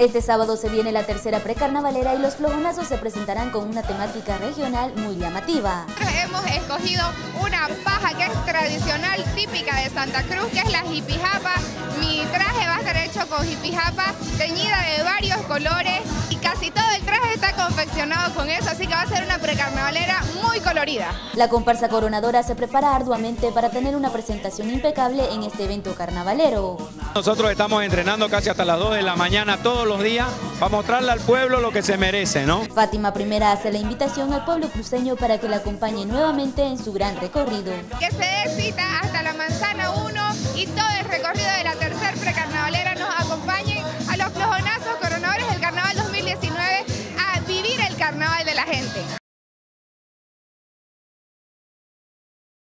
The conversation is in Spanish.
Este sábado se viene la tercera precarnavalera y los flojonazos se presentarán con una temática regional muy llamativa. Hemos escogido una paja que es tradicional, típica de Santa Cruz, que es la jipijapa. Mi traje va a estar hecho con jipijapa, teñida de varios colores y casi todo el traje está confeccionado con eso, así que va a ser una precarnavalera colorida. La comparsa coronadora se prepara arduamente para tener una presentación impecable en este evento carnavalero. Nosotros estamos entrenando casi hasta las 2 de la mañana todos los días para mostrarle al pueblo lo que se merece, ¿no? Fátima I hace la invitación al pueblo cruceño para que la acompañe nuevamente en su gran recorrido. Que se dé cita hasta la Manzana 1 y todo el recorrido de la tercer precarnavalera nos acompañen a los flojonazos coronadores del Carnaval 2019 a vivir el carnaval de la gente.